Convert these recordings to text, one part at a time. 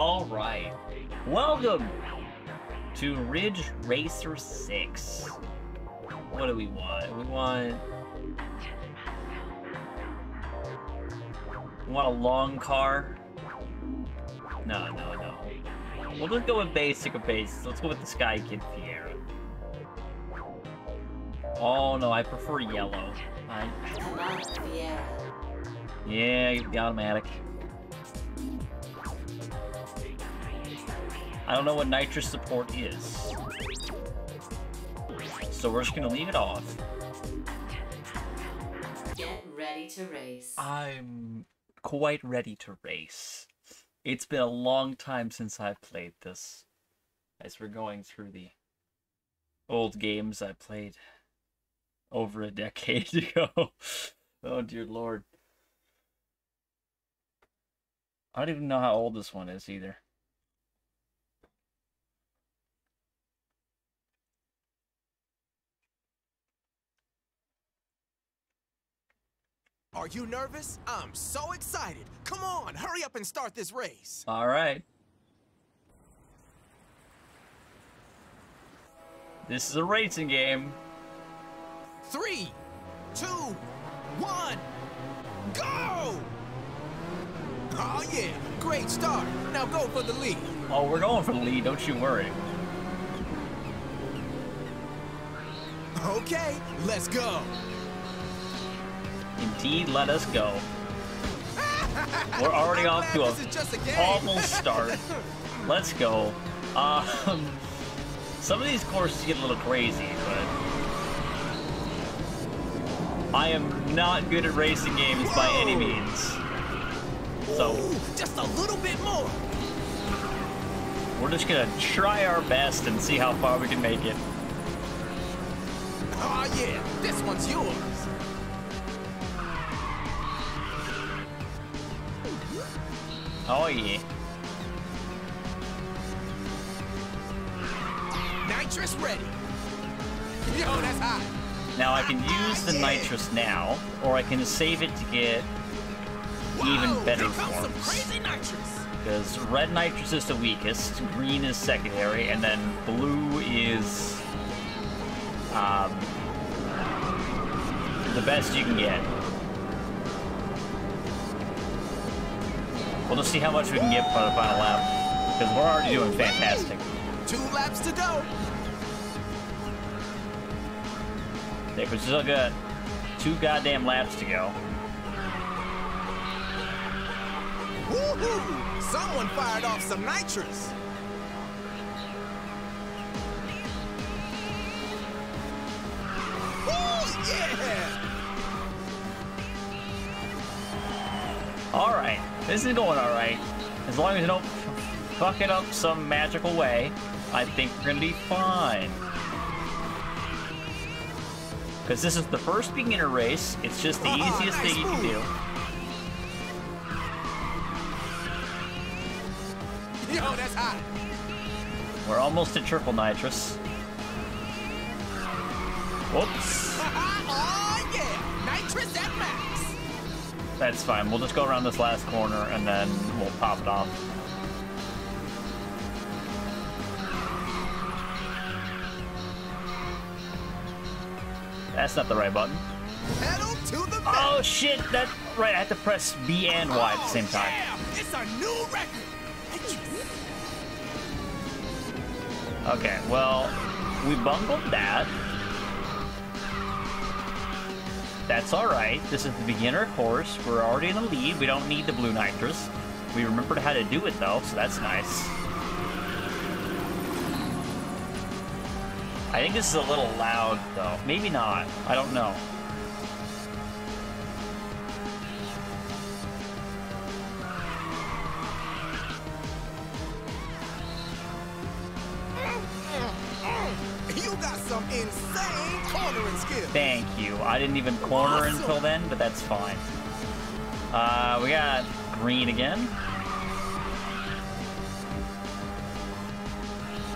All right. Welcome to Ridge Racer 6. What do we want? We want... We want a long car? No, no, no. We'll just go with basic or base. Let's go with the Sky Kid Fiera. Oh no, I prefer yellow. I... Yeah, the automatic. I don't know what nitrous support is. So we're just gonna leave it off. Get ready to race. I'm quite ready to race. It's been a long time since I've played this. As we're going through the old games I played over a decade ago. oh dear lord. I don't even know how old this one is either. Are you nervous? I'm so excited. Come on, hurry up and start this race. All right. This is a racing game. Three, two, one, go! Oh yeah, great start. Now go for the lead. Oh, we're going for the lead, don't you worry. Okay, let's go. Indeed, let us go. We're already off to a awful start. Let's go. Um, some of these courses get a little crazy, but I am not good at racing games by any means. So Ooh, just a little bit more. we're just gonna try our best and see how far we can make it. Oh yeah, this one's yours. Oh yeah. Nitrous ready. Yo, that's hot. Now I can use the nitrous now, or I can save it to get even Whoa, better forms. Because red nitrous is the weakest, green is secondary, and then blue is um, the best you can get. We'll just see how much we can get for the final lap. Because we're already doing fantastic. Two laps to go. 'cause we still got two goddamn laps to go. Woohoo! Someone fired off some nitrous. This is going alright. As long as you don't fuck it up some magical way, I think we're gonna be fine. Because this is the first beginner race, it's just the Oh, easiest nice thing you can do. Yo, that's hot. We're almost at triple nitrous. Whoops. That's fine. We'll just go around this last corner and then we'll pop it off. That's not the right button. The. Oh shit, that right, I had to press B and Y at the same oh, time. Yeah, it's a new record. Okay, well, we bungled that. That's alright. This is the beginner course. We're already in the lead. We don't need the blue nitrous. We remembered how to do it though, so that's nice. I think this is a little loud though. Maybe not. I don't know. Didn't even corner until then, but that's fine. Uh, we got green again.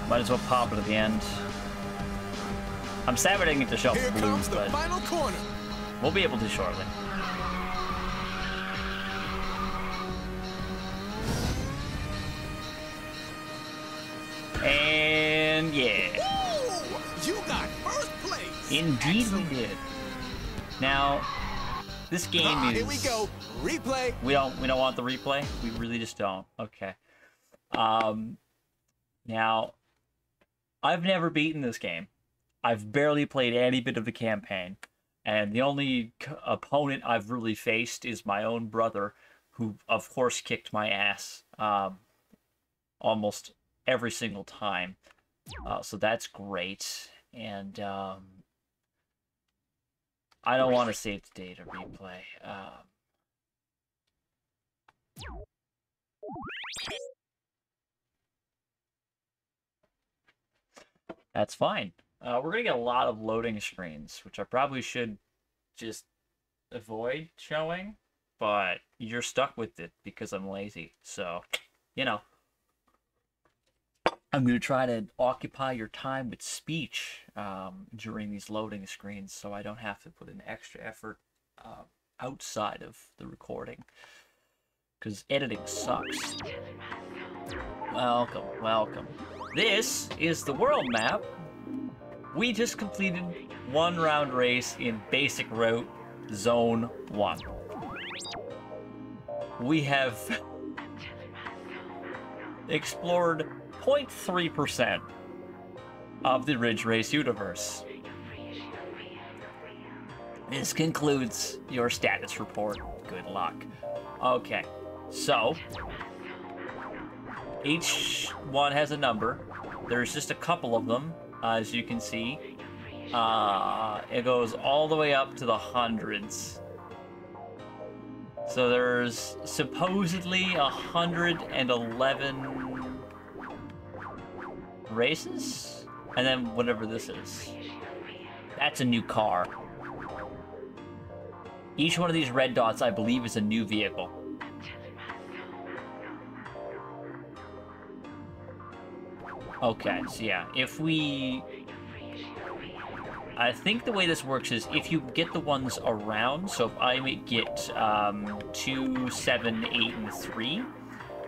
Might as well pop it at the end. I'm sad we didn't get to show Here blue, comes the but final corner. we'll be able to shortly. And yeah, you got first place. indeed Excellent. we did. Now, this game Ah, is. here we go. Replay. We don't. We don't want the replay. We really just don't. Okay. Um. Now, I've never beaten this game. I've barely played any bit of the campaign, and the only c- opponent I've really faced is my own brother, who of course kicked my ass. Um, almost every single time. Uh, so that's great, and um. I don't want to save the data replay. Um, That's fine. Uh, we're gonna get a lot of loading screens, which I probably should just avoid showing, but you're stuck with it because I'm lazy. So, you know, I'm gonna try to occupy your time with speech um, during these loading screens, so I don't have to put in extra effort uh, outside of the recording, because editing sucks. Welcome, welcome. This is the world map. We just completed one round race in basic route zone one. We have explored 0.3% of the Ridge Racer universe. This concludes your status report. Good luck. Okay, so each one has a number. There's just a couple of them, as you can see. Uh, it goes all the way up to the hundreds. So there's supposedly 111 races? And then whatever this is. That's a new car. Each one of these red dots, I believe, is a new vehicle. Okay, so yeah, if we... I think the way this works is if you get the ones around, so if I get um, 2, 7, 8, and 3,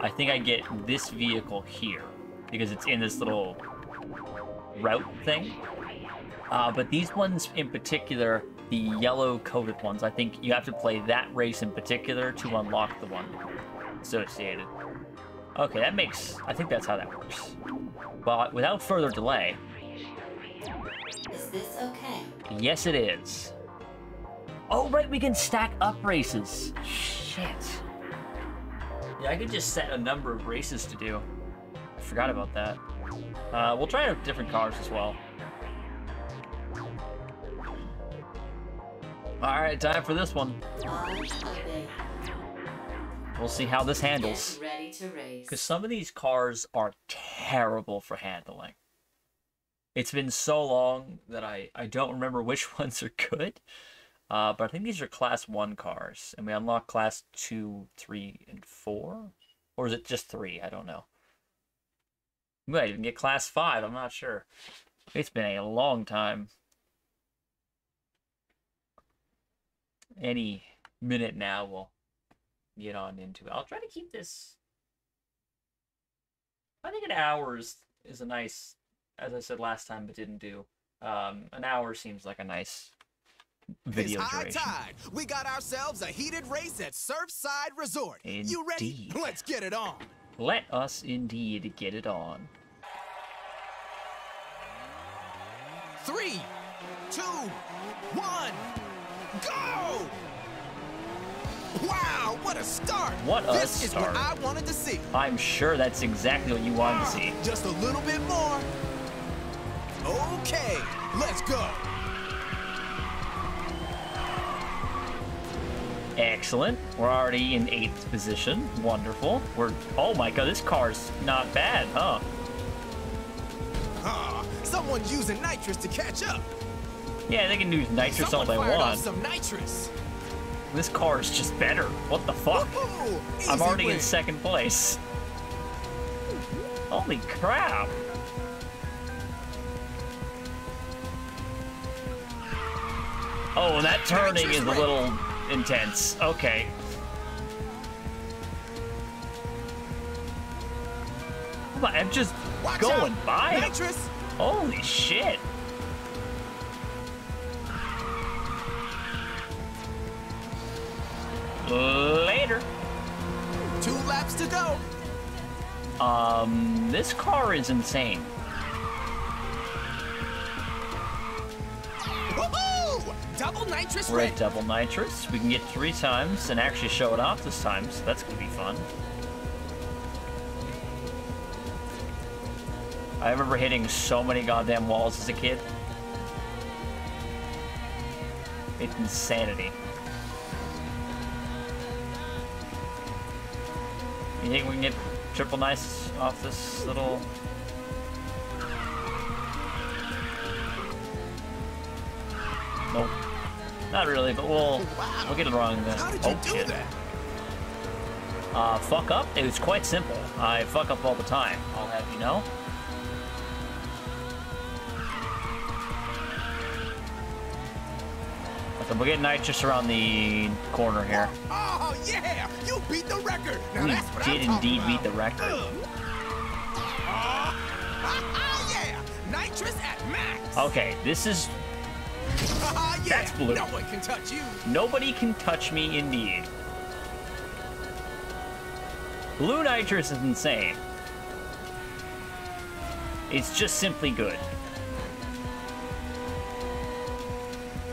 I think I get this vehicle here, because it's in this little route thing. Uh, but these ones in particular, the yellow coated ones, I think you have to play that race in particular to unlock the one associated. Okay, that makes... I think that's how that works. But without further delay, Is this okay? yes it is. Oh, right, we can stack up races. Shit. Yeah, I could just set a number of races to do. Forgot about that. Uh, we'll try out different cars as well. Alright, time for this one. We'll see how this handles. Get ready to race. Because some of these cars are terrible for handling. It's been so long that I, I don't remember which ones are good. Uh, but I think these are class 1 cars. And we unlock class 2, 3, and 4? Or is it just 3? I don't know. We might even get class 5. I'm not sure. It's been a long time. Any minute now we'll get on into it. I'll try to keep this I think an hour is, is a nice, as I said last time, but didn't do. Um, an hour seems like a nice video it's high tide. We got ourselves a heated race at Surfside Resort. You ready? Let's get it on. Let us indeed get it on. Three, two, one, go! Wow, what a start! What a this is start. what I wanted to see. I'm sure that's exactly what you wanted to see. Just a little bit more. Okay, let's go. Excellent. We're already in eighth position. Wonderful. We're oh my god, this car's not bad, huh? Ah, someone's using nitrous to catch up. Yeah, they can do nitrous all they fired off want. some nitrous. This car is just better. What the fuck? I'm already in second place. Holy crap. Oh, that turning is a little intense. Okay. I'm just Watch going out. by. Nitrous! Holy shit. Later. Two laps to go. Um, this car is insane. Double nitrous We're at double nitrous. We can get three times and actually show it off this time, so that's gonna be fun. I remember hitting so many goddamn walls as a kid. It's insanity. You think we can get triple nice off this little Not really, but we'll Wow. we'll get it wrong then. How did you oh, do shit. that? Uh, fuck up? It was quite simple. I fuck up all the time. I'll have you know. So we'll get nitrous around the corner here. Oh, yeah! You beat the record! Now We that's what did indeed beat the record. Ugh. Ah, ah, yeah! Nitrous at max! Okay, this is yeah! That's blue. No one can touch you! nobody can touch me indeed. Blue nitrous is insane. It's just simply good.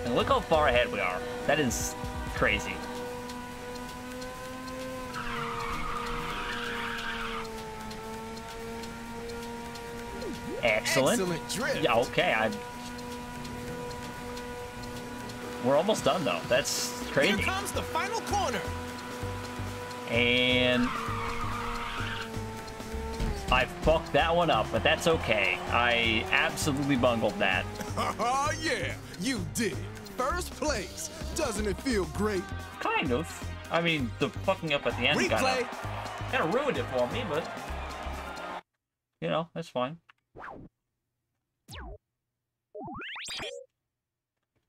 And look how far ahead we are. That is crazy. Excellent. Excellent drift! Yeah, okay, I. We're almost done though. That's crazy. Here comes the final corner! And I fucked that one up, but that's okay. I absolutely bungled that. Oh, yeah! You did! First place! Doesn't it feel great? Kind of. I mean, the fucking up at the end kind Replay! of kind of ruined it for me, but you know that's fine.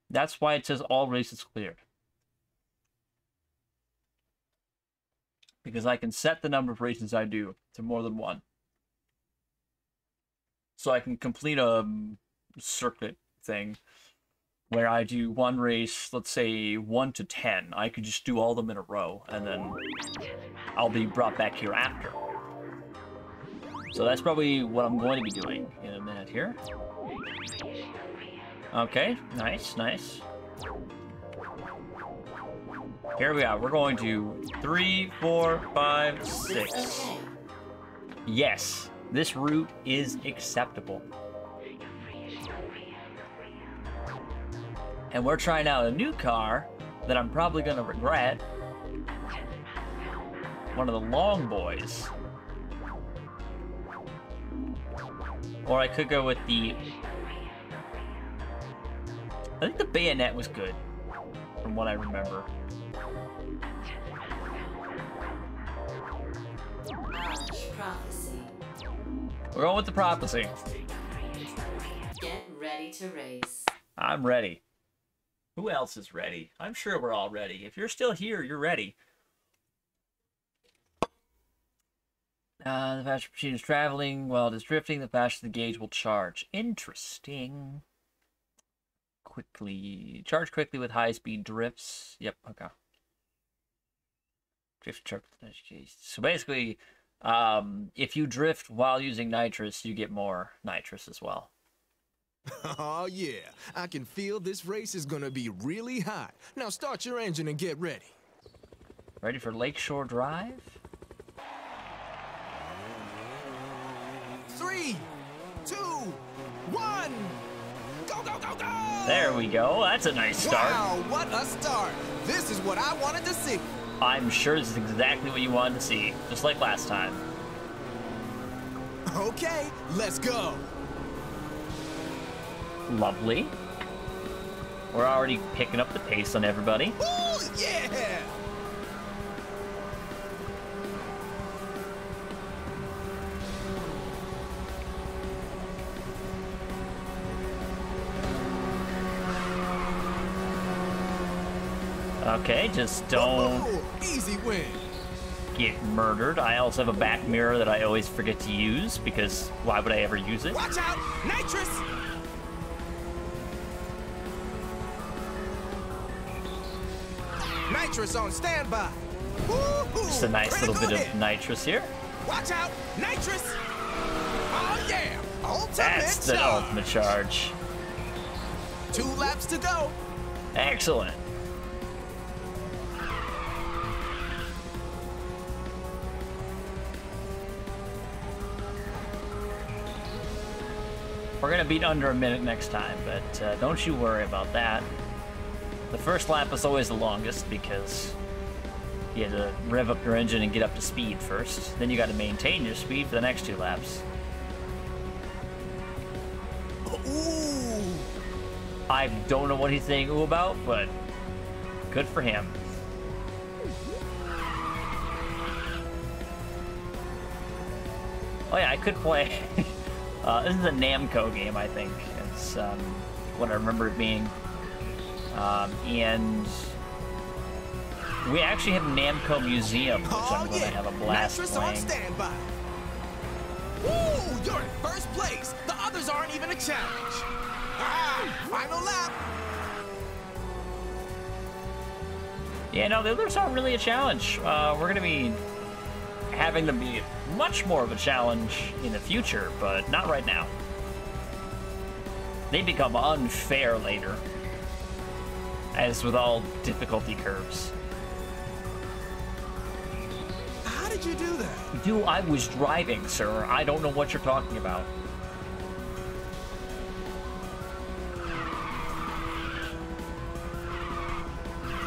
That's why it says all races cleared. Because I can set the number of races I do to more than one. So I can complete a circuit thing where I do one race, let's say 1 to 10. I could just do all of them in a row, and then I'll be brought back here after. So that's probably what I'm going to be doing in a minute here. Okay, nice, nice. Here we are. We're going to three, four, five, six. Yes, this route is acceptable. And we're trying out a new car that I'm probably going to regret. One of the long boys. Or I could go with the. I think the bayonet was good, from what I remember. Prophecy. We're going with the prophecy. Get ready to race. I'm ready. Who else is ready? I'm sure we're all ready. If you're still here, you're ready. Uh, the faster machine is traveling while it is drifting, the faster the gauge will charge. Interesting. Quickly. Charge quickly with high speed drifts. Yep, okay. Drift charge. So basically, um, if you drift while using nitrous, you get more nitrous as well. Oh, yeah. I can feel this race is gonna be really hot. Now start your engine and get ready. Ready for Lakeshore Drive? Three, two, one. Go, go, go! There we go. That's a nice start. Wow, what a start. This is what I wanted to see. I'm sure this is exactly what you wanted to see, just like last time. Okay, let's go. Lovely. We're already picking up the pace on everybody. Ooh, yeah! Okay, just don't. Easy win. get murdered. I also have a back mirror that I always forget to use because why would I ever use it? Watch out! Nitrous! Nitrous on standby. Just a nice little bit hit. of nitrous here. Watch out! Nitrous! Oh yeah! Ultimate That's the charge. ultimate charge. Two laps to go. Excellent. We're gonna beat under a minute next time, but uh, don't you worry about that. The first lap is always the longest because you have to rev up your engine and get up to speed first. Then you got to maintain your speed for the next two laps. Ooh! I don't know what he's saying ooh about, but good for him. Oh yeah, I could play. uh, this is a Namco game, I think. It's um, what I remember it being. Um, and we actually have Namco Museum, which Oh I'm going to yeah! have a blast Nitrous on playing. standby. Woo! You're in first place. The others aren't even a challenge. Ah! Final lap. Yeah, no, the others aren't really a challenge. Uh, we're going to be having them be much more of a challenge in the future, but not right now. They become unfair later, as with all difficulty curves. How did you do that? Dude, I was driving, sir. I don't know what you're talking about.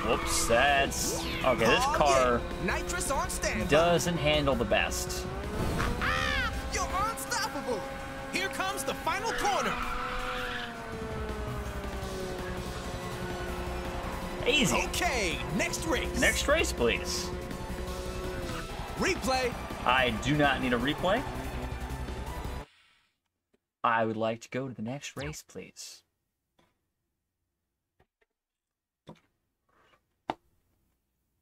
Whoops, that's... Okay, this car yeah. Nitrous on standby. doesn't handle the best. Ah! You're unstoppable. Here comes the final corner. Easy. Okay, next race. Next race, please. replay. I do not need a replay. I would like to go to the next race, please.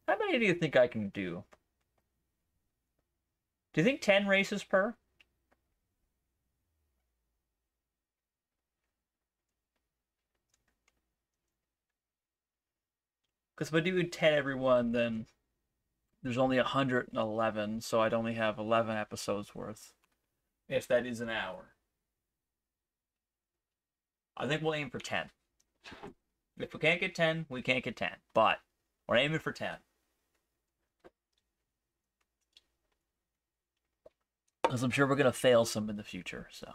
How many do you think I can do? Do you think 10 races per? Because if I do 10 every one, then there's only 111, so I'd only have 11 episodes worth. If that is an hour. I think we'll aim for 10. If we can't get 10, we can't get 10. But we're aiming for 10. Because I'm sure we're going to fail some in the future, so.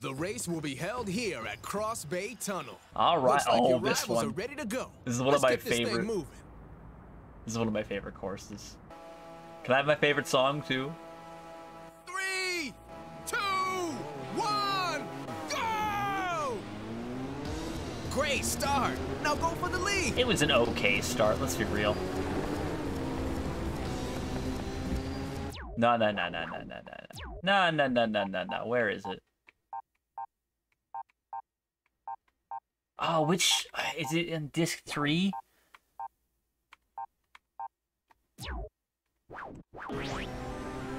The race will be held here at Cross Bay Tunnel. All right. Looks like oh, this one. ready to go. This is one of Let's my get this favorite- This is one of my favorite courses. Can I have my favorite song, too? Three, two, one, go! Great start. Now go for the lead. It was an okay start, let's be real. No, no, no, no, no, no, no. No, no, no, no, no, no. Where is it? Oh, which... Is it in disc 3?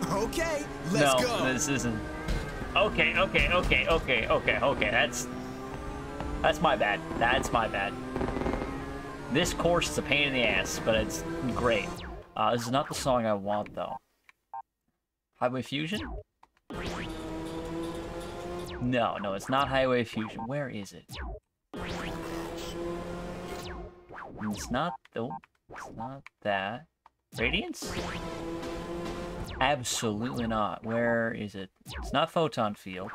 Okay, let's no, go. No, this isn't. Okay, okay, okay, okay, okay, okay. That's... That's my bad. That's my bad. This course is a pain in the ass, but it's great. Uh, this is not the song I want, though. Highway Fusion? No, no, it's not Highway Fusion. Where is it? It's not. Oh, it's not that. Radiance? Absolutely not. Where is it? It's not Photon Field.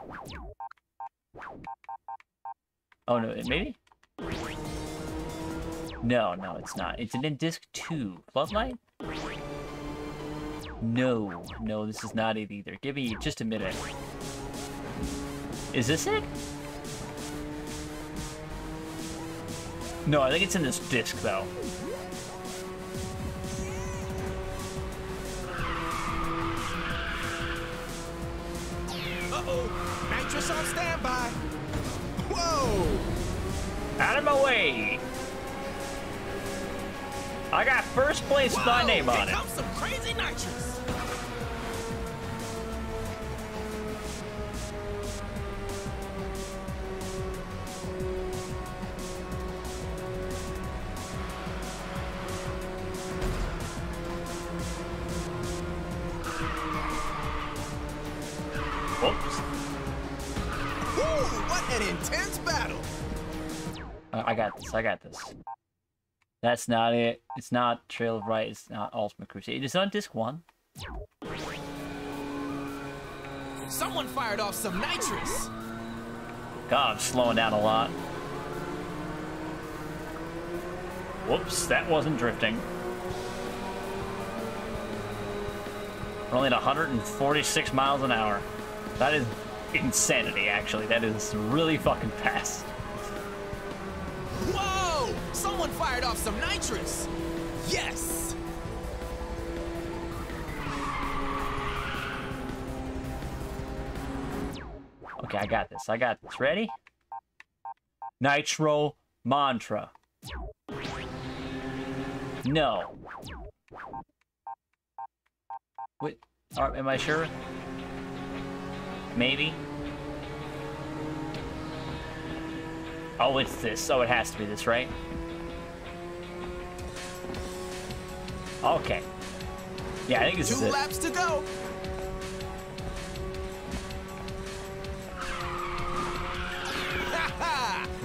Oh no, maybe? No, no, it's not. It's in disc two. Floodlight? No, no, this is not it either. Give me just a minute. Is this it? No, I think it's in this disc though. Uh-oh, nitrous on standby. Whoa! Out of my way! I got first place with my name on it. some crazy nitrous. Whoops. Woo, what an intense battle. Uh, I got this. I got this. That's not it. It's not Trail of Right. It's not Ultimate Crusade. It's on disc one. Someone fired off some nitrous. God, I'm slowing down a lot. Whoops, that wasn't drifting. We're only at 146 miles an hour. That is insanity, actually. That is really fucking fast. Whoa! Someone fired off some nitrous. Yes. Okay, I got this. I got this. Ready? Nitro Mantra. No. Wait, am I sure? Maybe? Oh, it's this. Oh, it has to be this, right? Okay. Yeah, I think this Two is it. laps to go.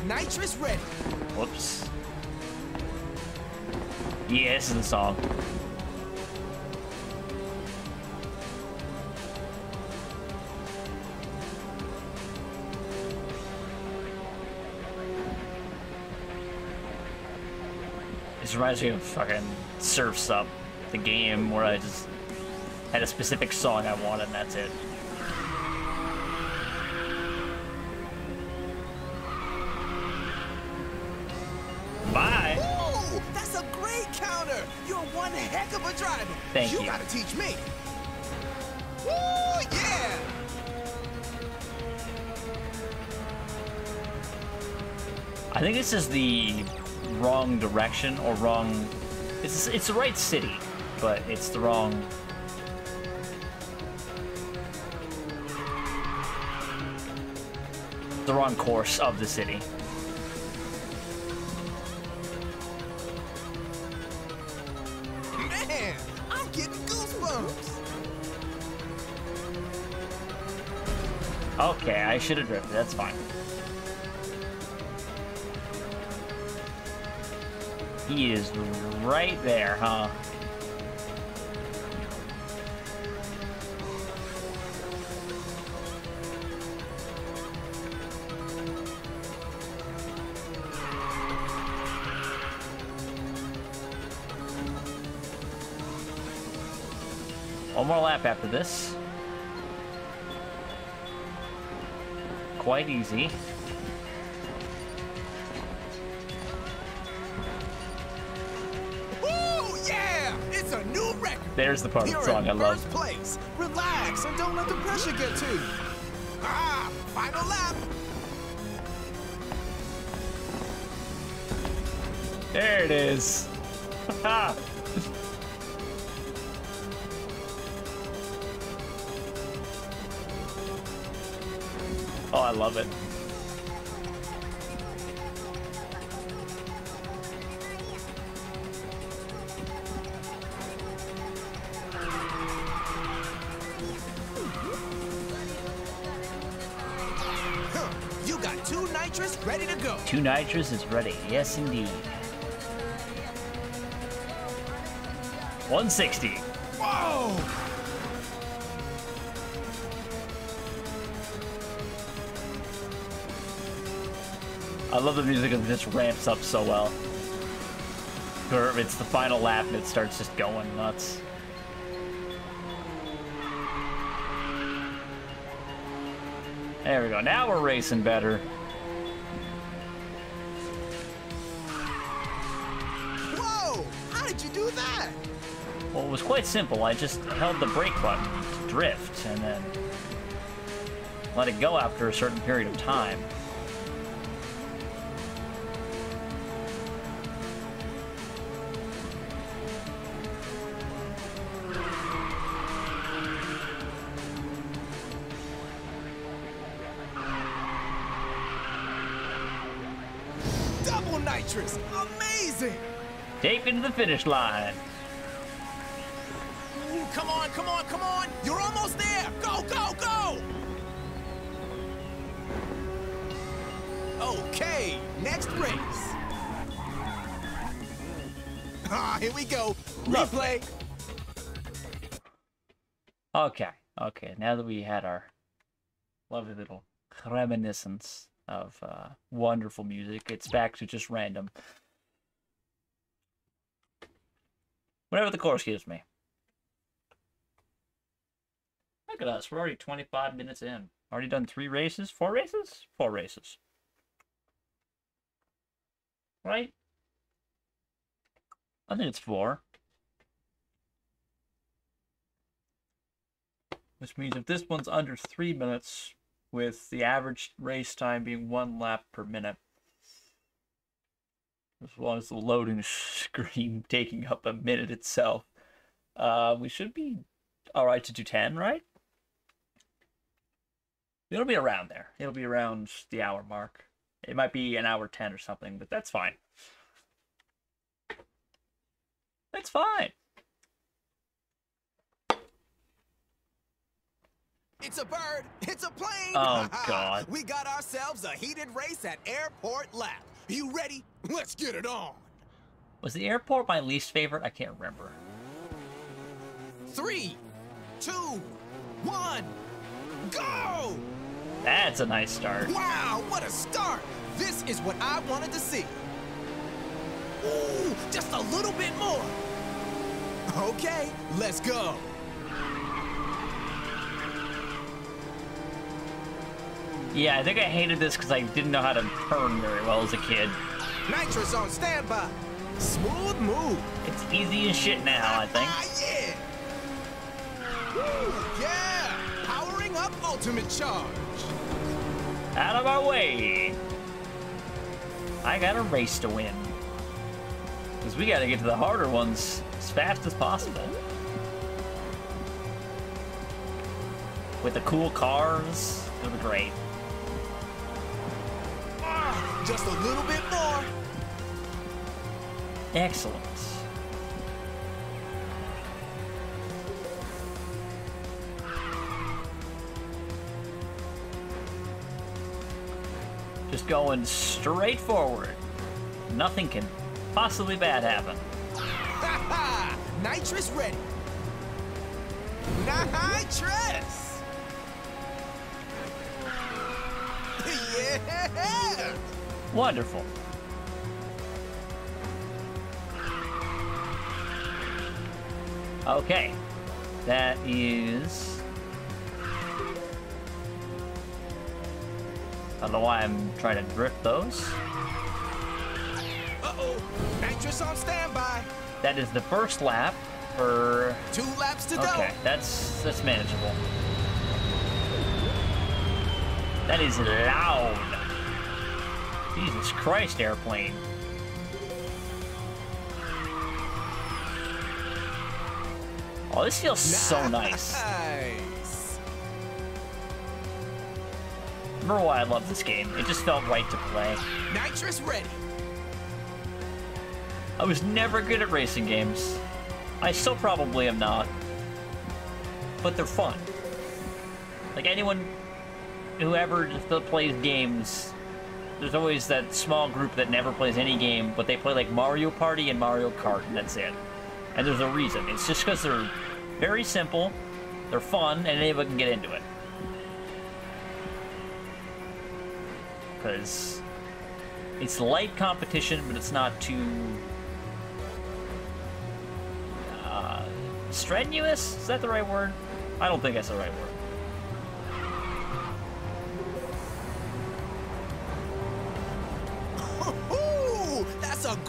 Nitrous ready. Whoops. Yeah, this is the song. Reminds me of fucking Surf's Up, the game where I just had a specific song I wanted and that's it. Bye! Ooh, that's a great counter. You're one heck of a driver. Thank you. you. gotta teach me. Woo, yeah! I think this is the wrong direction or wrong. It's it's the right city, but it's the wrong. The wrong course of the city. Man, I'm getting goosebumps. Okay, I should have drifted. That's fine. He is right there, huh? One more lap after this. Quite easy. There's the part of the song I love. place. Relax and don't let the pressure get to you. Ah, final lap. There it is. Oh, I love it. Two nitrous is ready. Yes, indeed. 160. Whoa! I love the music and it just ramps up so well. It's the final lap and it starts just going nuts. There we go. Now we're racing better. simple. I just held the brake button to drift and then let it go after a certain period of time. Double nitrous! Amazing! Taken into the finish line. Replay. Okay, okay. Now that we had our lovely little reminiscence of uh, wonderful music, it's back to just random. Whatever the course gives me. Look at us. We're already 25 minutes in. Already done three races? Four races? Four races. Right? I think it's four. Which means if this one's under three minutes, with the average race time being one lap per minute, as long as the loading screen taking up a minute itself, uh, we should be alright to do 10, right? It'll be around there. It'll be around the hour mark. It might be an hour 10 or something, but that's fine. That's fine. It's a bird. It's a plane. Oh, God. we got ourselves a heated race at Airport Lap. You ready? Let's get it on. Was the airport my least favorite? I can't remember. Three, two, one, go! That's a nice start. Wow, what a start! This is what I wanted to see. Ooh, just a little bit more. Okay, let's go. Yeah, I think I hated this because I didn't know how to turn very well as a kid. Nitrous on standby. Smooth move. It's easy as shit now, I think. Ah, yeah. Woo, yeah. Powering up ultimate charge. Out of our way! I got a race to win. Because we gotta get to the harder ones as fast as possible. With the cool cars, it'll be great. Just a little bit more. Excellent. Just going straight forward. Nothing can possibly bad happen. Ha ha! Nitrous ready. Nitrous! yeah! Wonderful. Okay. That is. I don't know why I'm trying to drift those. Uh-oh. Nitrous on standby. That is the first lap for. Two laps to Okay, go. that's that's manageable. That is loud. Jesus Christ, airplane. Oh, this feels so nice. Nice. Remember why I love this game? It just felt right to play. Nitrous ready. I was never good at racing games. I still probably am not. But they're fun. Like anyone who ever just plays games, there's always that small group that never plays any game, but they play like Mario Party and Mario Kart, and that's it. And there's a reason. It's just because they're very simple, they're fun, and anyone can get into it. Because it's light competition, but it's not too uh, strenuous. Is that the right word? I don't think that's the right word.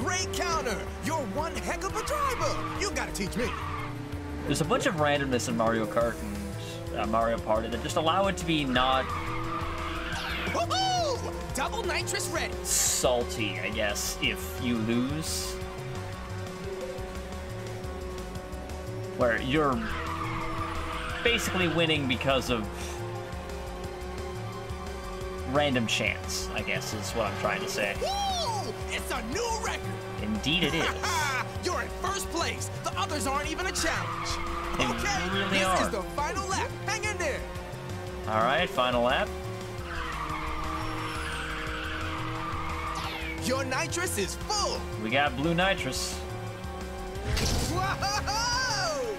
Great counter. You're one heck of a driver. You gotta teach me. There's a bunch of randomness in Mario Kart and uh, Mario Party that just allow it to be not Woohoo! Double nitrous ready. salty, I guess, if you lose. Where you're basically winning because of random chance, I guess is what I'm trying to say. Woo! It's a new record. Indeed it is. You're in first place. The others aren't even a challenge. They okay, really this are. is the final lap. Hang in there. All right, final lap. Your nitrous is full. We got blue nitrous. Whoa!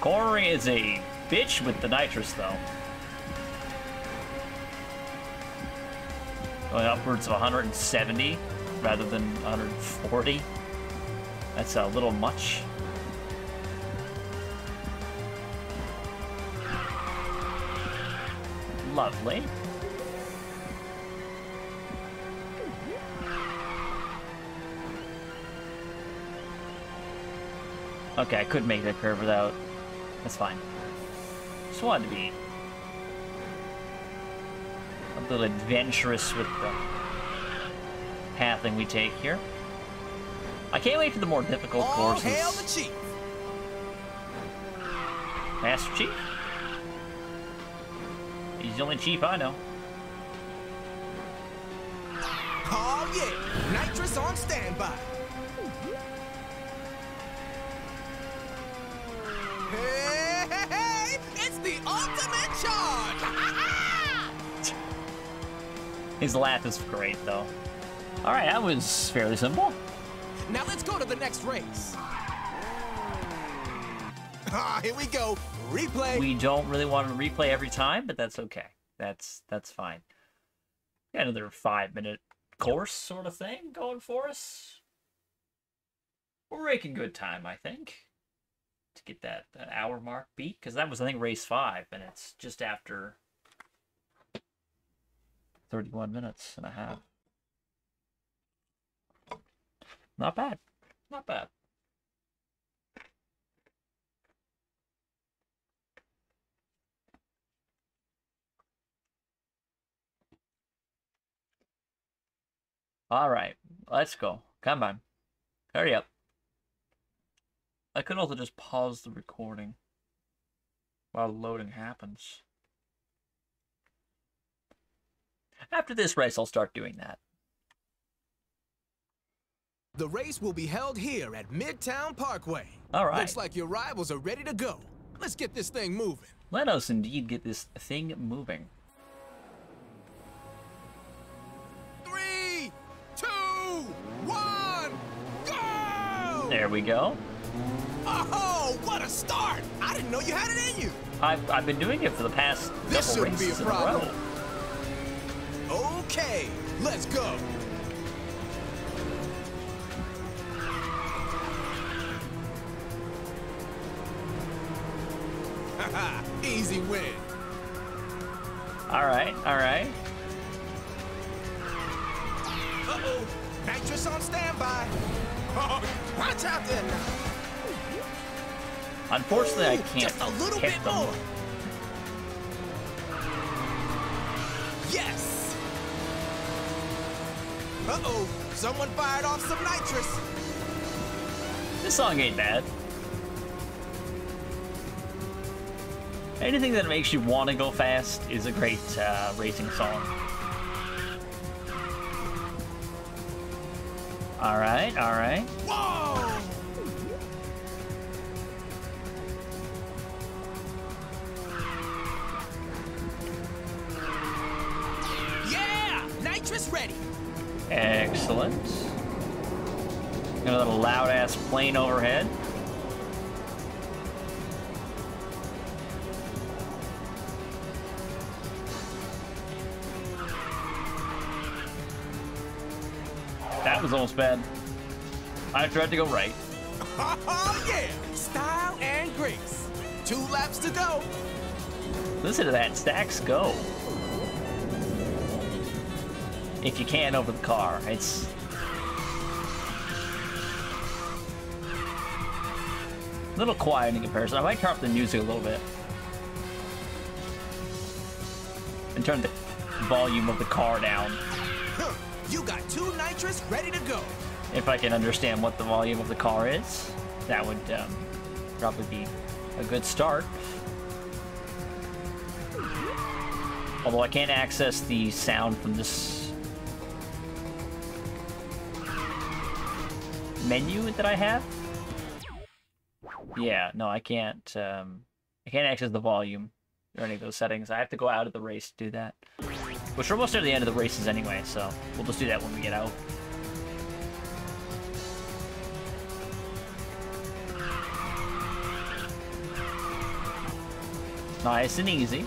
Corey is a bitch with the nitrous, though. Going upwards of 170 rather than 140. That's a little much. Lovely. Okay, I could make that curve without. That's fine. Just wanted to be a little adventurous with the pathing we take here. I can't wait for the more difficult All courses. hail the chief. Master Chief. He's the only chief I know. Oh yeah, nitrous on standby. Hey, hey, hey, it's the ultimate charge. His laugh is great, though. All right, that was fairly simple. now let's go to the next race. Ah, here we go. Replay. We don't really want to replay every time, but that's okay. That's that's fine. Got another five minute course sort of thing going for us. We're making good time, I think, to get that, that hour mark beat because that was I think race five, and it's just after thirty-one minutes and a half. Not bad. Not bad. All right, let's go. Come on. Hurry up. I could also just pause the recording while loading happens. After this race, I'll start doing that. The race will be held here at Midtown Parkway. All right. Looks like your rivals are ready to go. Let's get this thing moving. Let us indeed get this thing moving. Three, two, one, go! There we go. Oh, what a start! I didn't know you had it in you. I've, I've been doing it for the past This couple shouldn't be a races in a row. Okay, let's go. Easy win. All right, all right. Uh-oh, nitrous on standby. Oh, watch out there now. Unfortunately, I can't Just a little hit bit them. more. Yes. Uh-oh, someone fired off some nitrous. This song ain't bad. Anything that makes you want to go fast is a great uh, racing song. All right, all right. Whoa! Yeah! Nitrous ready! Excellent. Got a little loud ass plane overhead. Was almost bad. I tried to go right. Oh yeah! Style and grace. Two laps to go. Listen to that, stacks go. If you can over the car, it's a little quiet in comparison. I might turn up the music a little bit and turn the volume of the car down you got two nitrous ready to go. If I can understand what the volume of the car is, that would um, probably be a good start. Although I can't access the sound from this menu that I have. Yeah, no, I can't. Um, I can't access the volume or any of those settings. I have to go out of the race to do that. Which we're almost at the end of the races anyway, so we'll just do that when we get out. Nice and easy.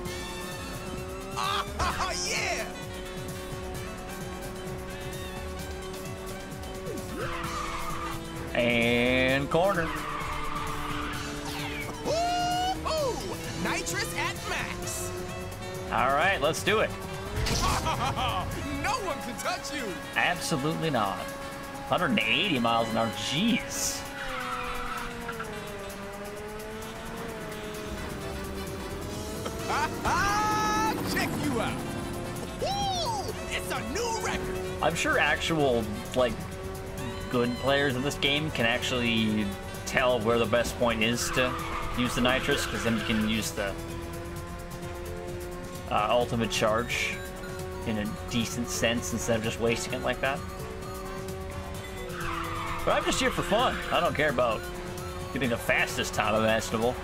Ah, yeah! And corner. Woo-hoo! Nitrous at max! All right, let's do it. no one can touch you! Absolutely not. 180 miles an hour. Jeez. Check you out! Woo! It's a new record! I'm sure actual, like, good players in this game can actually tell where the best point is to use the nitrous, because then you can use the uh, ultimate charge in a decent sense instead of just wasting it like that. But I'm just here for fun. I don't care about getting the fastest time imaginable.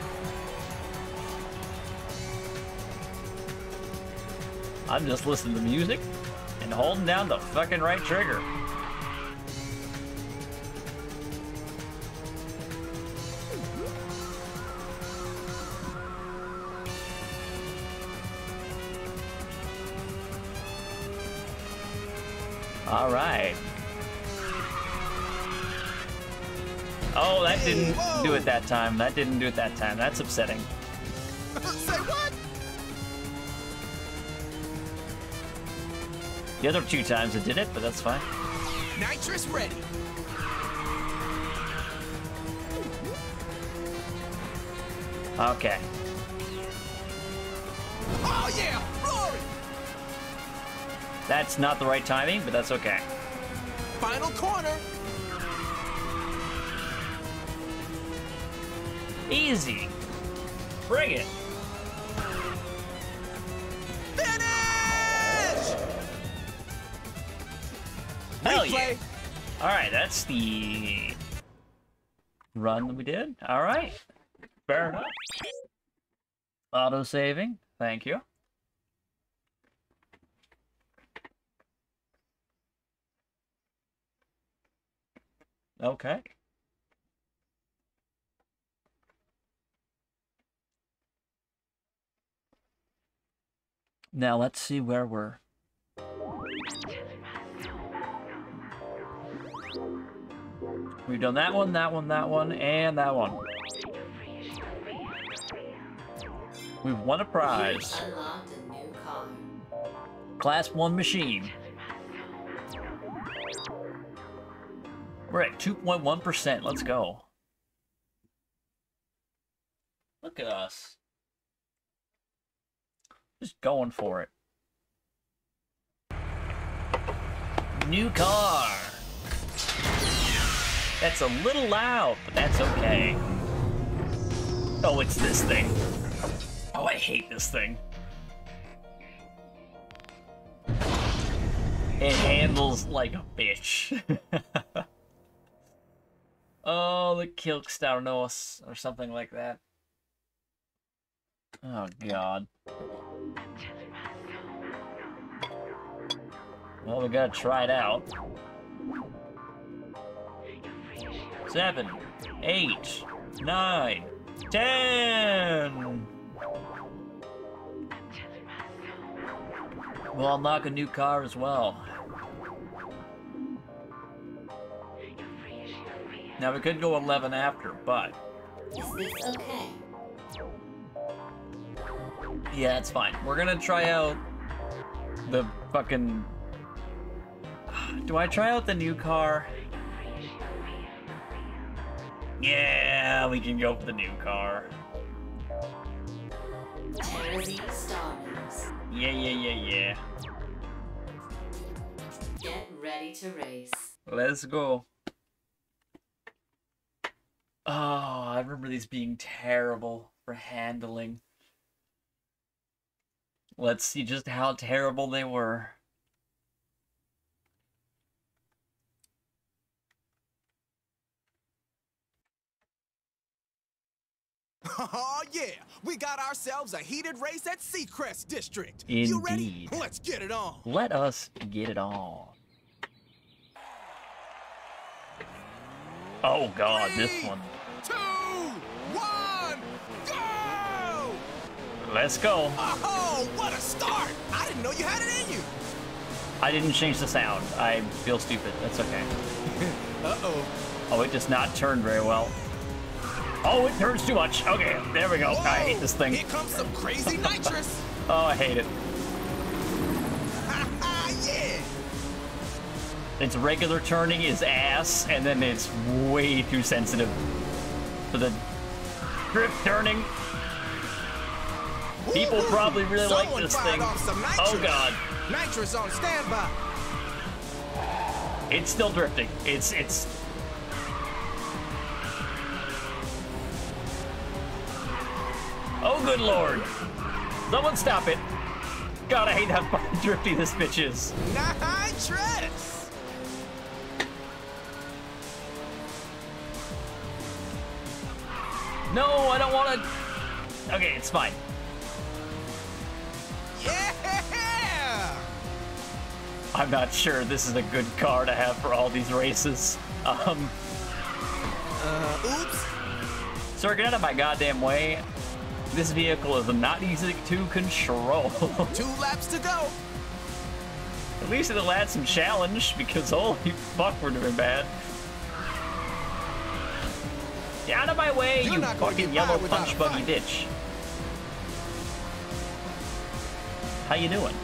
I'm just listening to music and holding down the fucking right trigger. All right. Oh, that Hey, didn't whoa. do it that time. That didn't do it that time. That's upsetting. Say what? The other two times it did it, but that's fine. Nitrous ready. Okay. Oh yeah! That's not the right timing, but that's okay. Final corner. Easy. Bring it. Finish! Hell yeah. All right, that's the run that we did. All right. Fair enough. Auto saving. Thank you. Okay. Now let's see where we're. We've done that one, that one, that one, and that one. We've won a prize. You've unlocked a new car. Class 1 machine. We're at 2.1%. Let's go. Look at us. Just going for it. New car. That's a little loud, but that's okay. Oh, it's this thing. Oh, I hate this thing. It handles like a bitch. oh, the Kilkstaunos or something like that. Oh god. Well, we gotta try it out. Seven, eight, nine, ten. We'll unlock a new car as well. Now we could go 11 after, but Is this okay? yeah, it's fine. We're gonna try out the fucking. Do I try out the new car? Yeah, we can go for the new car. Yeah, yeah, yeah, yeah. Get ready to race. Let's go. Oh, I remember these being terrible for handling. Let's see just how terrible they were. Oh, yeah. We got ourselves a heated race at Seacrest District. Indeed. You ready? Let's get it on. Let us get it on. Oh, God, Three, this one. Let's go. Oh, what a start! I didn't know you had it in you. I didn't change the sound. I feel stupid. That's okay. Uh-oh. Oh, it does not turn very well. Oh, it turns too much. Okay, there we go. I hate this thing. Here comes some crazy nitrous. Oh, I hate it. Yeah! Its regular turning is ass, and then it's way too sensitive for the drift turning. People probably really like this thing. Oh god, Nitrous on standby. it's still drifting. It's it's. Oh good lord! Someone stop it! God, I hate how fucking drifty this bitch is. Nitrous. No, I don't want to. Okay, it's fine. Yeah! I'm not sure this is a good car to have for all these races. Um, Uh, oops. sir, get out of my goddamn way. This vehicle is not easy to control. Two laps to go. At least it'll add some challenge because holy fuck, we're doing bad. Get out of my way, You're you fucking yellow punch buggy bitch. How you doing?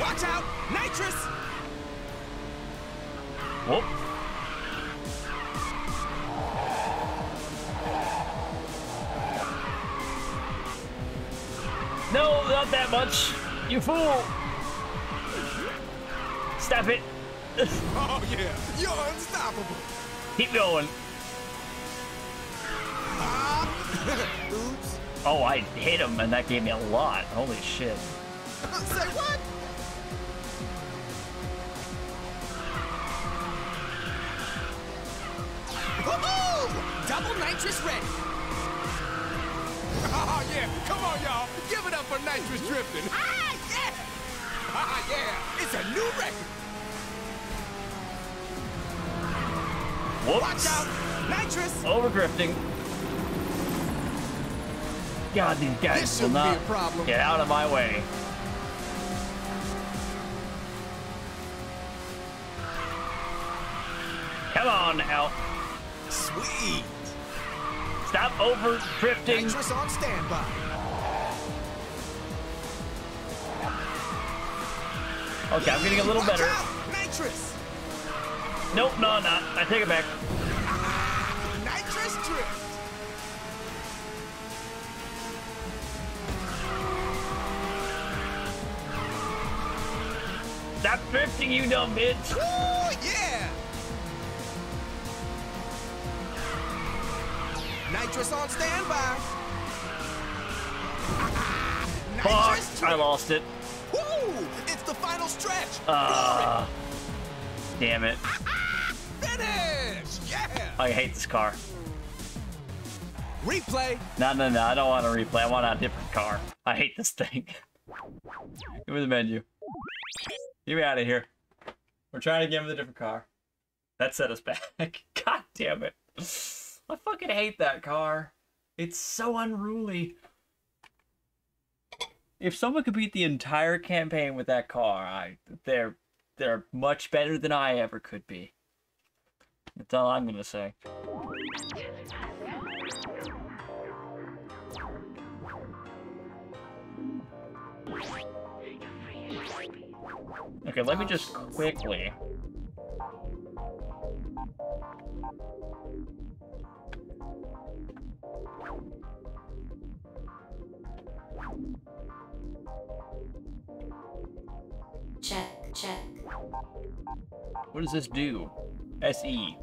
Watch out! Nitrous! Whoop. No, not that much. You fool. Stop it. Oh yeah, you're unstoppable. Keep going. Ah. Oops. Oh, I hit him and that gave me a lot. Holy shit. Say what? Woohoo! Double nitrous ready. Oh yeah, come on y'all, give it up for nitrous drifting. Ah yeah! Ah yeah, it's a new record. Whoops. Watch out, nitrous. Over drifting. God, these guys This will shouldn't be a problem. get out of my way. Come on now. Sweet. Stop over drifting. Nitrous on standby. Okay, I'm getting a little Watch better. out, nitrous. Nope, no, not. I take it back. Nitrous drift. Drifting, you dumb bitch. Woo, yeah. Nitrous on standby. Fuck, I lost it. Woo! It's the final stretch. Ah, damn it. Finish. Yeah. I hate this car. Replay. No, no, no, I don't want a replay. I want a different car. I hate this thing. Give me the menu. Get me out of here. We're trying to get him a different car. That set us back. God damn it. I fucking hate that car. It's so unruly. If someone could beat the entire campaign with that car, I they're they're much better than I ever could be. That's all I'm gonna say. Okay, let me just quickly. Check, check. What does this do? SE.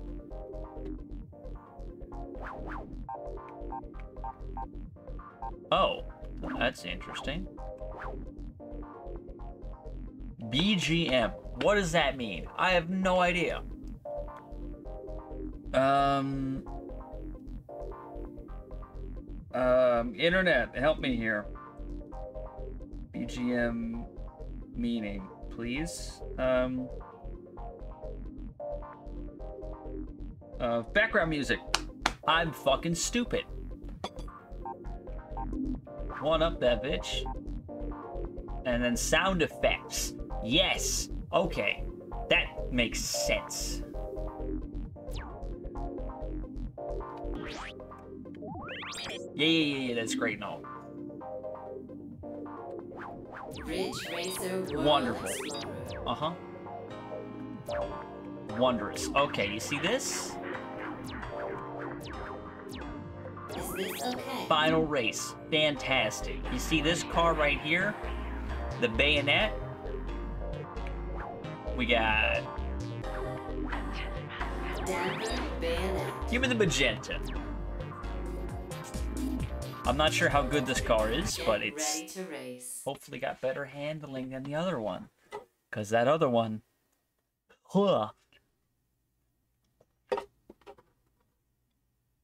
Oh, that's interesting. BGM. What does that mean? I have no idea. Um. Um, internet, help me here. BGM meaning, please. Um. Uh, background music. I'm fucking stupid. One up that bitch. And then sound effects. Yes. Okay. That makes sense. Yeah, yeah, yeah, yeah, that's great. No. Ridge Racer Wonderful. Uh huh. Wondrous. Okay, you see this? Is this okay? Final race. Fantastic. You see this car right here? The bayonet? We got. Give me the magenta. I'm not sure how good this car is, but it's hopefully got better handling than the other one. Because that other one. Huh.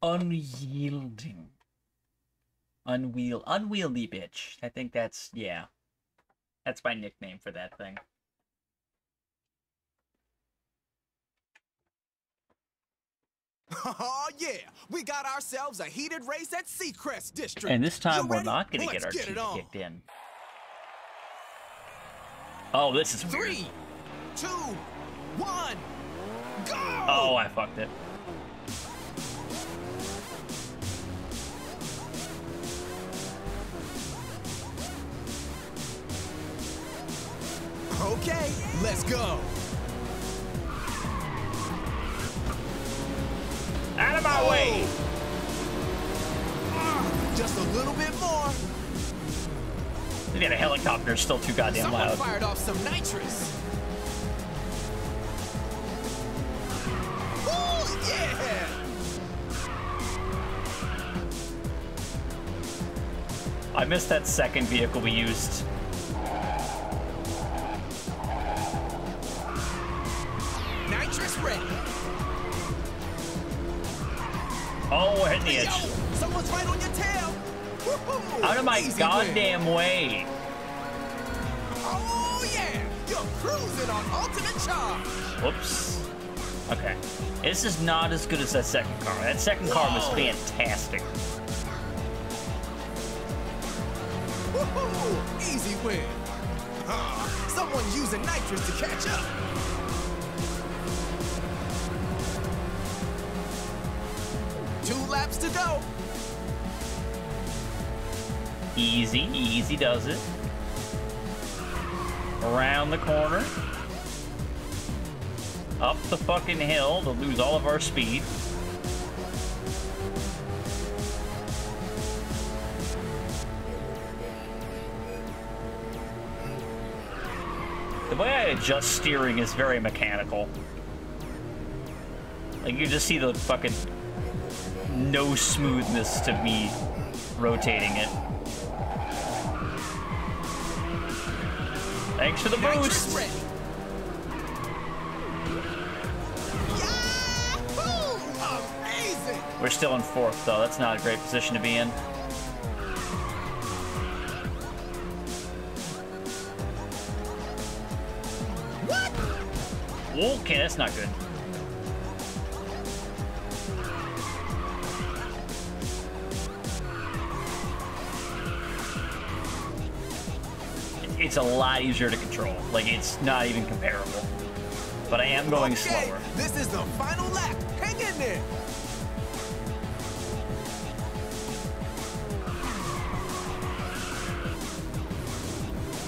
Unyielding. Unwiel unwieldy bitch. I think that's yeah. That's my nickname for that thing. Oh yeah, we got ourselves a heated race at Seacrest District. And this time we're not gonna Let's get our get teeth kicked in. Oh, this is weird. Three, two, one, go! Oh, I fucked it. Okay, let's go. Out of my way! Ah, just a little bit more. We got a helicopter still too goddamn Someone loud. fired off some nitrous. Woo, yeah! I missed that second vehicle we used. Yo, someone's right on your tail. Out of my easy win. goddamn way. Oh yeah, you're cruising on ultimate charge. Whoops. Okay. This is not as good as that second car. That second car was fantastic. Easy win. Ah, someone using nitrous to catch up. To go. Easy, easy does it. Around the corner. Up the fucking hill to lose all of our speed. The way I adjust steering is very mechanical. Like you just see the fucking no smoothness to me rotating it. Thanks for the boost. ready. Yahoo! Amazing! We're still in fourth, though. That's not a great position to be in. What? Okay, that's not good. It's a lot easier to control. Like, it's not even comparable. But I am going okay, slower. this is the final lap. Hang in there.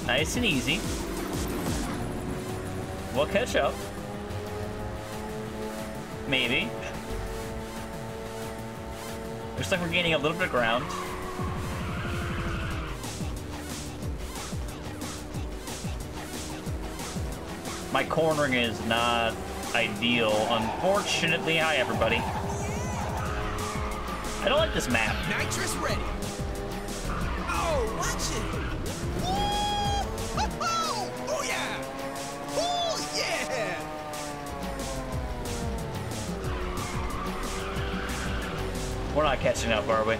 Nice and easy. We'll catch up. Maybe. Looks like we're gaining a little bit of ground. My cornering is not ideal, unfortunately. Hi, everybody. I don't like this map. Nitrous ready. Oh, watch it. Oh, oh, We're not catching up, are we?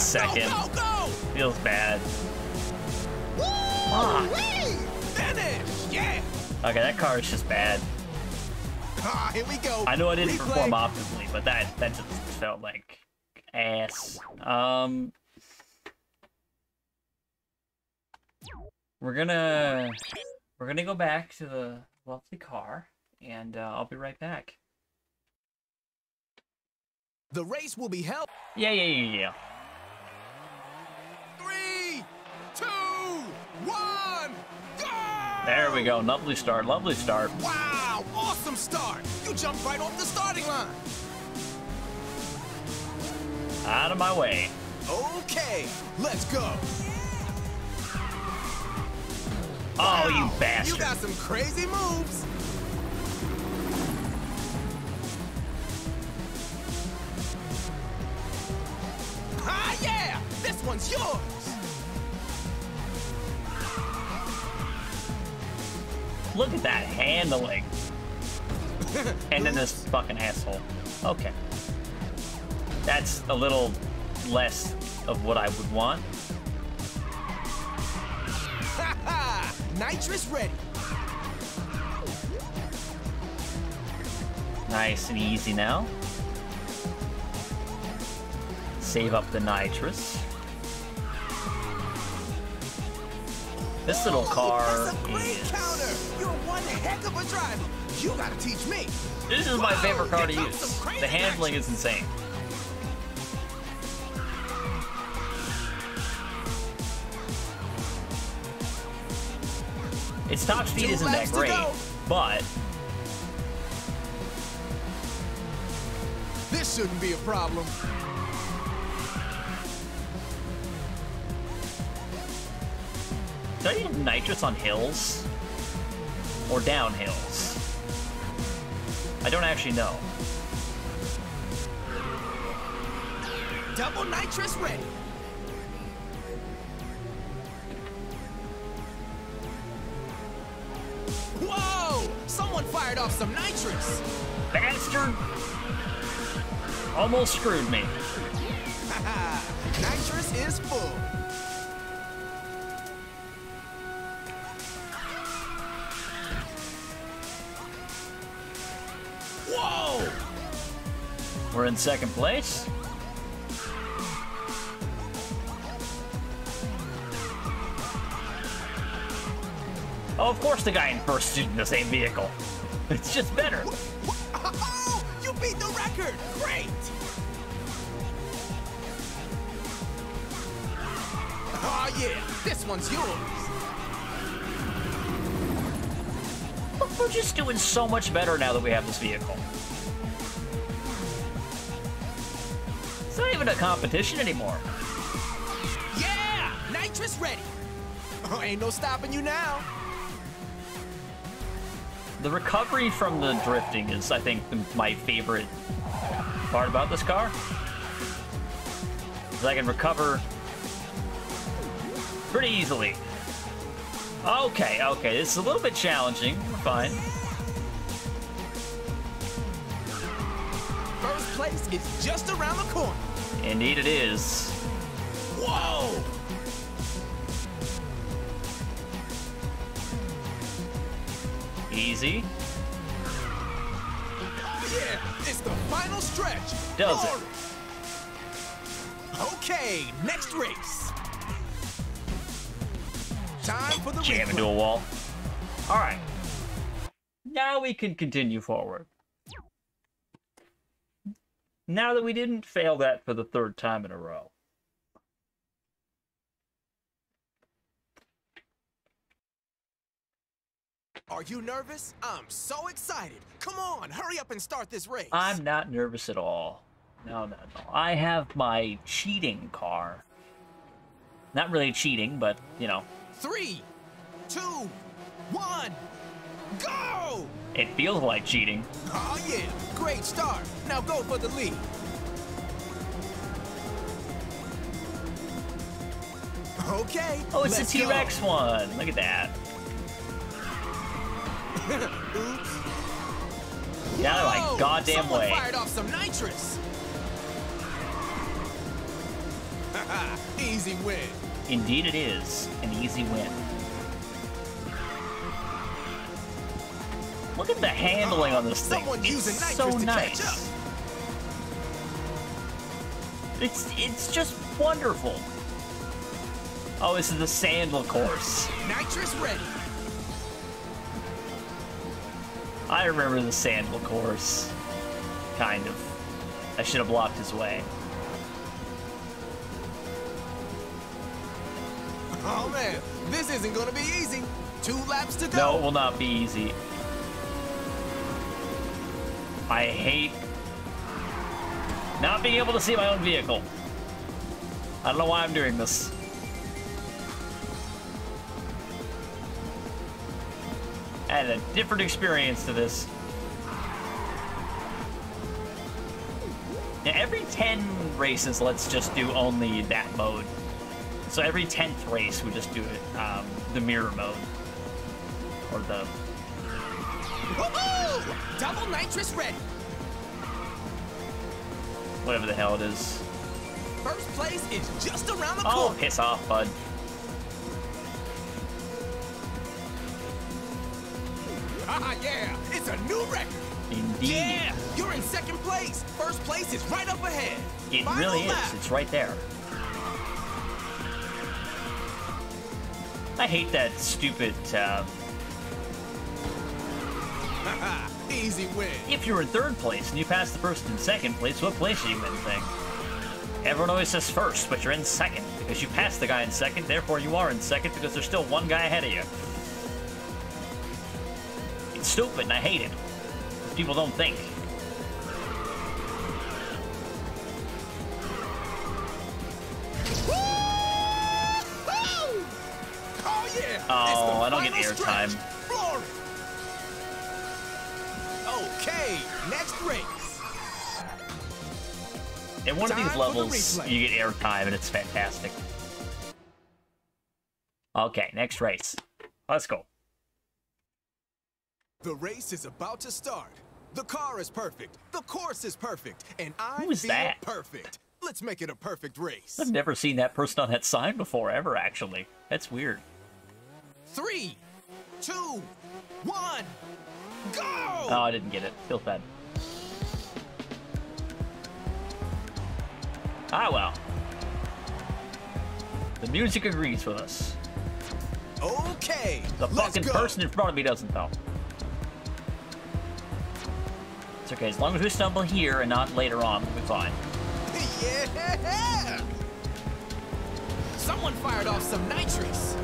Second. Go, go, go! Feels bad. Yeah! Okay, that car is just bad. Ah, here we go. I know I didn't Replay. perform optimally, but that that just felt like ass. Um, we're gonna we're gonna go back to the lovely car, and uh, I'll be right back. The race will be held. Yeah, yeah, yeah, yeah. There we go. Lovely start. Lovely start. Wow, awesome start! You jumped right off the starting line. Out of my way. Okay, let's go. Oh, you bastard! You got some crazy moves. Ah, yeah! This one's yours. Look at that handling. and then this fucking asshole. Okay. That's a little less of what I would want. Nitrous ready. Nice and easy now. Save up the nitrous. This little car That's is... You're one heck of a driver. You gotta teach me. This is my favorite car to use. The handling is insane. Its top speed isn't that great, but This shouldn't be a problem. I need nitrous on hills? Or down hills? I don't actually know. Double nitrous ready. Whoa! Someone fired off some nitrous. Bastard! Almost screwed me. Nitrous is full. In second place. Oh, of course the guy in first is in the same vehicle. It's just better. Oh, you beat the record! Great! Oh yeah, this one's yours. We're just doing so much better now that we have this vehicle. Even a competition anymore. Yeah! Nitrous ready! Oh, ain't no stopping you now. The recovery from the drifting is, I think, my favorite part about this car. Is I can recover pretty easily. Okay, okay, this is a little bit challenging. We're fine. First place is just around the corner. Indeed, it is. Whoa! Easy. Yeah, it's the final stretch. Does it? Okay, next race. Time for the Jam replay. into a wall. All right. Now we can continue forward. Now that we didn't fail that for the third time in a row. Are you nervous? I'm so excited. Come on, hurry up and start this race. I'm not nervous at all. No, no, no. I have my cheating car. Not really cheating, but, you know, Three, two, one, go! it feels like cheating. Oh yeah, great start. Now go for the lead. Okay. Oh, it's the T-Rex one. Look at that. Oops. Get out of Whoa, my goddamn someone way. fired off some nitrous. Easy win. Indeed, it is an easy win. Look at the handling on this thing. It's so nice. It's it's just wonderful. Oh, this is the sandal course. Nitrous ready. I remember the sandal course. Kind of. I should have blocked his way. Oh man, this isn't gonna be easy. Two laps to go. No, it will not be easy. I hate not being able to see my own vehicle. I don't know why I'm doing this. Add a different experience to this. Now, every 10 races, let's just do only that mode. So every 10th race, we just do it, um, the mirror mode. Or the Woohoo! Double nitrous ready. whatever the hell it is. First place is just around the Oh, corner. Oh, piss off, bud. Ah, yeah, it's a new record. Indeed. Yeah, you're in second place. First place is right up ahead. It Final really is. It's right there. I hate that stupid, uh, Easy win. if you're in third place and you pass the person in second place, what place are you in thing? Everyone always says first, but you're in second because you passed the guy in second, therefore you are in second because there's still one guy ahead of you. It's stupid and I hate it. People don't think. Oh yeah! Oh, I don't get airtime. Race. In one of these for the levels, you get airtime and it's fantastic. Okay, next race. Let's go. The race is about to start. The car is perfect. The course is perfect. And I Who is feel that? perfect. Let's make it a perfect race. I've never seen that person on that sign before, ever, actually. That's weird. Three, two, one, go! Oh, I didn't get it. Feel bad. Ah, well. The music agrees with us. Okay, The fucking go. person in front of me doesn't, though. It's okay, as long as we stumble here and not later on, we'll be fine. Yeah! Someone fired off some nitrous.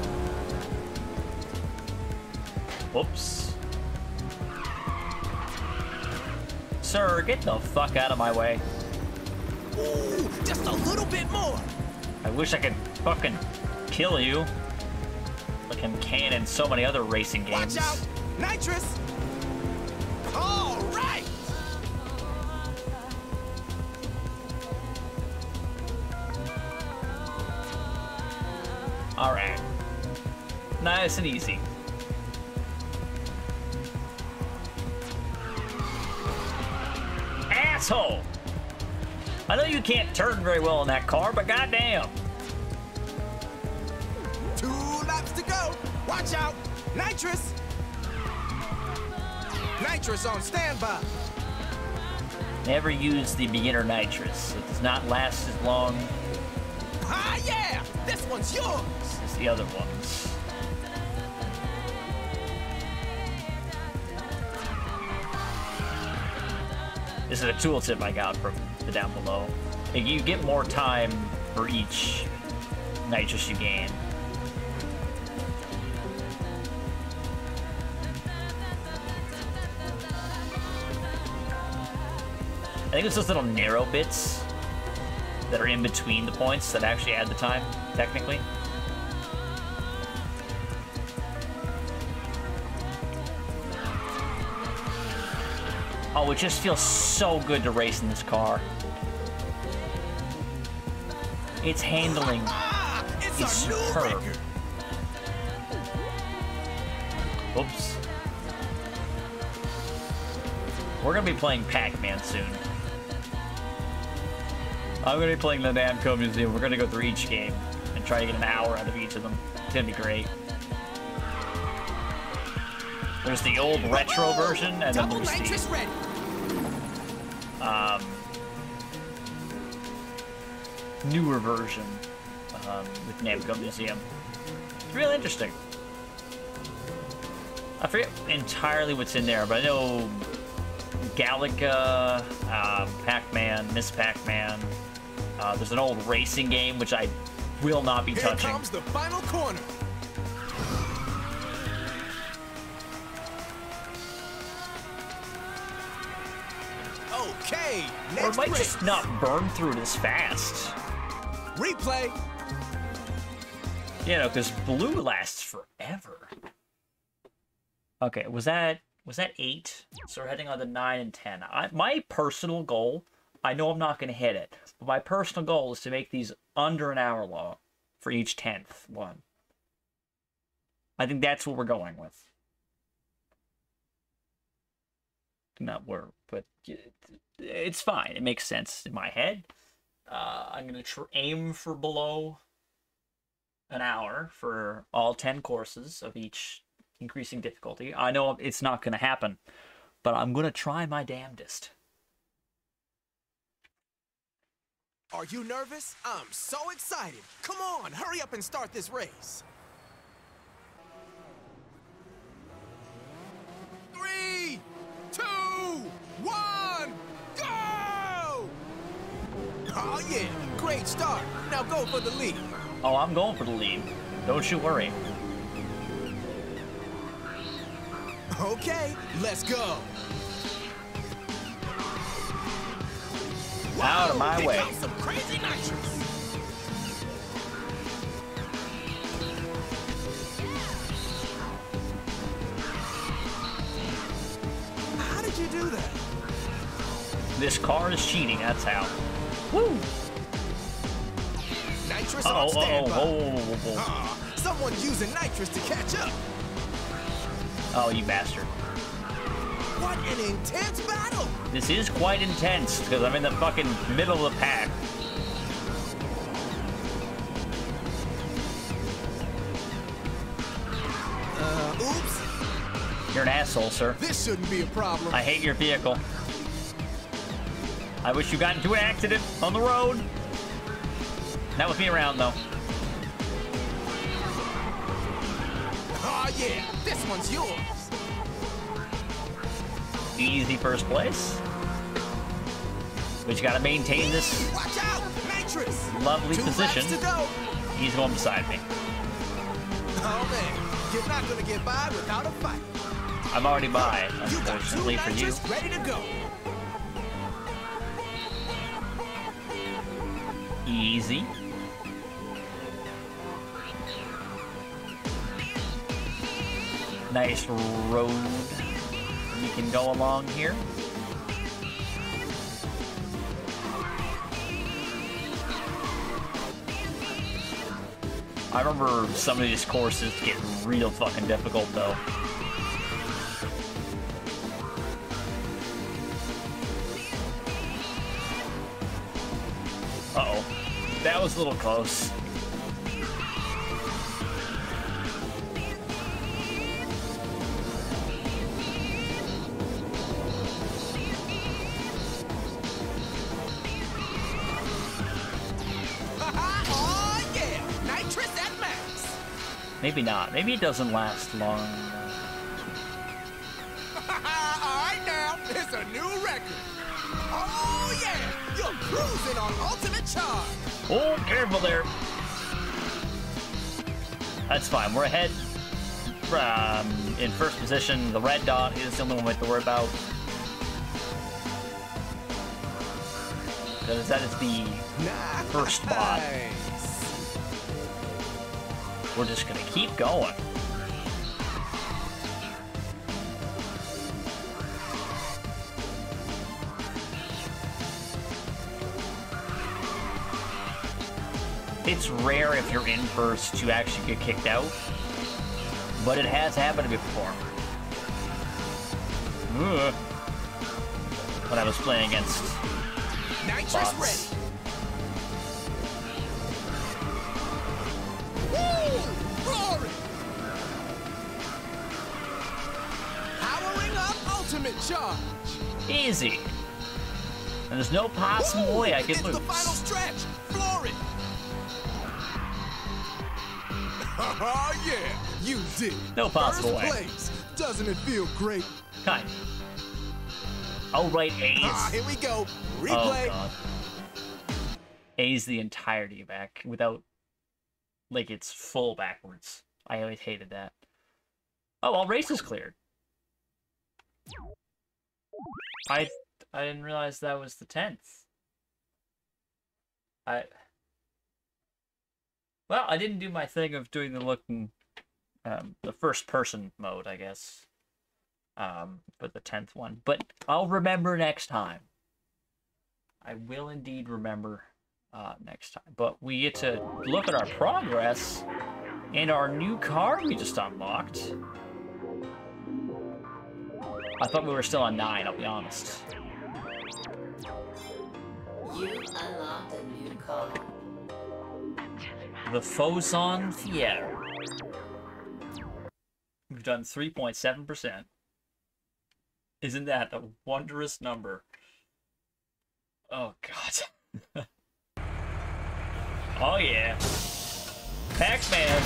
Whoops. Sir, get the fuck out of my way. Ooh, just a little bit more. I wish I could fucking kill you. Like I can in so many other racing games. Watch out, nitrous. All right. Alright. Nice and easy. Asshole! I know you can't turn very well in that car, but goddamn. Two laps to go. Watch out, nitrous. Nitrous on standby. Never use the beginner nitrous. It does not last as long Ah, yeah. This one's yours. as the other ones. This is a tooltip I got from the down below. You get more time for each nitrous you gain. I think it's those little narrow bits that are in between the points that actually add the time, technically. Oh, it just feels so good to race in this car. Its handling. Ah, it's He's superb. Oops. We're gonna be playing Pac-Man soon. I'm gonna be playing the Namco Museum. We're gonna go through each game and try to get an hour out of each of them. It's gonna be great. There's the old retro version, and then Double there's the ready. Um, newer version um, with Namco Museum. It's really interesting. I forget entirely what's in there, but I know Galaga, um, Pac-Man, Miss Pac-Man. Uh, there's an old racing game which I will not be Here touching. comes the final corner. Or it might race. just not burn through it as fast. Replay. You know, because blue lasts forever. Okay, was that was that eight? So we're heading on to nine and ten. I, my personal goal, I know I'm not going to hit it, but my personal goal is to make these under an hour long for each tenth one. I think that's what we're going with. Not where, but it's fine. It makes sense in my head. Uh, I'm gonna tr- aim for below an hour for all 10 courses of each increasing difficulty. I know it's not going to happen, but I'm going to try my damnedest. Are you nervous? I'm so excited. Come on, hurry up and start this race. Three, Oh yeah, great start. Now go for the lead. Oh, I'm going for the lead. Don't you worry. Okay, let's go. Out of my way. some crazy nitrous. How did you do that? This car is cheating, that's how. Woo! Nitrous Uh on oh, uh oh, standby. oh, oh, Ah, someone's using nitrous to catch up. oh, you bastard. What an intense battle! This is quite intense because I'm in the fucking middle of the pack. Uh, oops. You're an asshole, sir. This shouldn't be a problem. I hate your vehicle. I wish you got into an accident on the road. Not with me around, though. Oh yeah, this one's yours. Easy first place. But you gotta maintain this Watch out, lovely Two position. laps to go. He's going beside me. Oh man, you're not gonna get by without a fight. I'm already by, You got two unfortunately for you. ready to go. Easy. Nice road we can go along here. I remember some of these courses get real fucking difficult though. A little close. oh yeah, nitrous at max. Maybe not. Maybe it doesn't last long. Oh, careful there. That's fine. We're ahead. Um, in first position, the red dot is the only one we have to worry about. Because that is the First spot. We're just gonna keep going. It's rare if you're in first to actually get kicked out, but it has happened before. Ugh. When I was playing against Nitrous bots. ready. Woo! Roaring! Powering up ultimate charge. Easy. And there's no possible way I can the final lose. Yeah, you did. No possible First way. place. Doesn't it feel great? Kind. Oh, right, Ah, here we go. Replay. Oh, Replay. God. A's the entirety back without, like, it's full backwards. I always hated that. Oh, all races cleared. I I didn't realize that was the tenth. I well, I didn't do my thing of doing the looking, um, the first person mode, I guess. Um, for the tenth one, but I'll remember next time. I will indeed remember uh, next time. But we get to look at our progress and our new car we just unlocked. I thought we were still on nine. I'll be honest. You unlocked a new car. The Foson Fiero. We've done 3.7%. Isn't that a wondrous number? Oh, God. oh, yeah. Pac Man.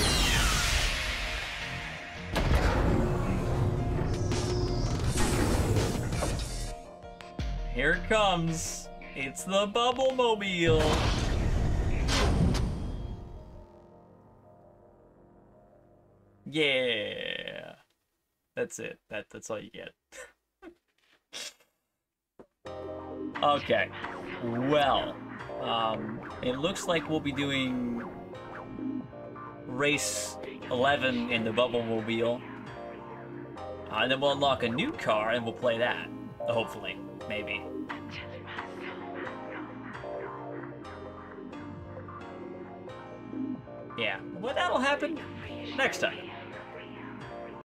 Here it comes. It's the Bubble Mobile. Yeah. That's it. That that's all you get. okay. Well, um it looks like we'll be doing race 11 in the Bubble Mobile. Uh, and then we'll unlock a new car and we'll play that. Hopefully. Maybe. Yeah. Well, that'll happen next time.